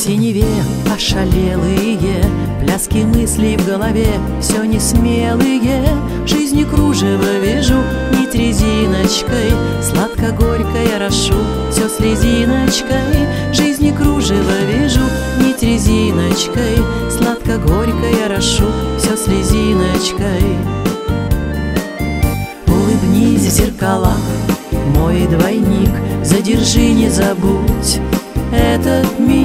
синеве ошалелые. Пляски мыслей в голове все несмелые Жизни кружево вижу нить резиночкой. Сладко-горько я рошу все слезиночкой Жизни кружево вижу нить резиночкой. Сладко-горько я рошу все слезиночкой Улыбнись в зеркалах, мой двойник Задержи, не забудь. Этот враг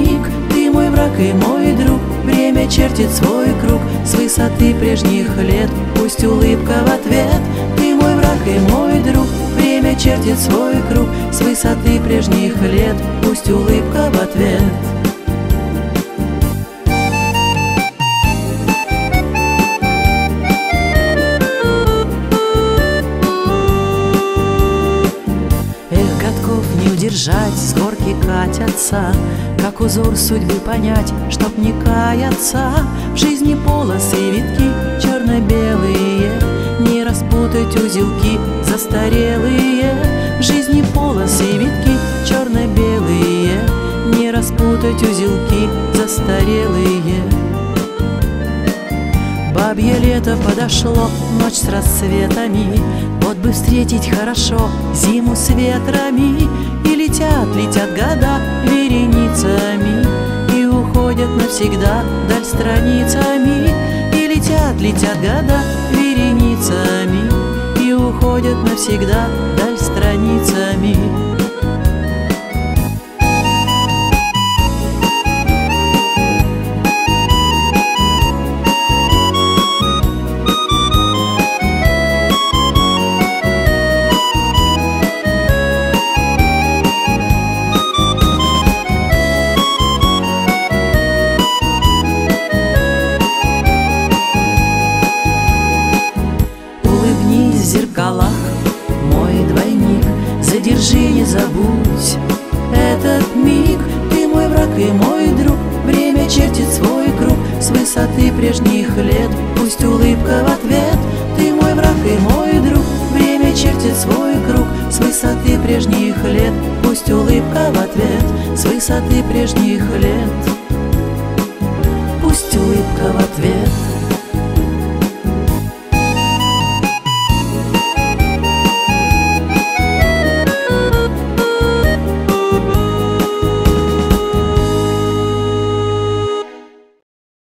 и мой друг. Время чертит свой круг С высоты прежних лет. Пусть улыбка в ответ Ты мой враг и мой друг. Время чертит свой круг С высоты прежних лет. Пусть улыбка в ответ удержать, с горки катятся Как узор судьбы понять, чтоб не каяться. В жизни полосы и витки черно-белые Не распутать узелки застарелые. В жизни полосы и витки черно-белые Не распутать узелки застарелые Бабье лето подошло, ночь с рассветами. Вот бы встретить хорошо зиму с ветрами. И летят, летят года вереницами. И уходят навсегда даль страницами. И летят, летят года вереницами. И уходят навсегда даль страницами Задержи, не забудь. Этот миг Ты мой враг и мой друг. Время чертит свой круг С высоты прежних лет. Пусть улыбка в ответ Ты мой враг и мой друг. Время чертит свой круг С высоты прежних лет. Пусть улыбка в ответ С высоты прежних лет. Пусть улыбка в ответ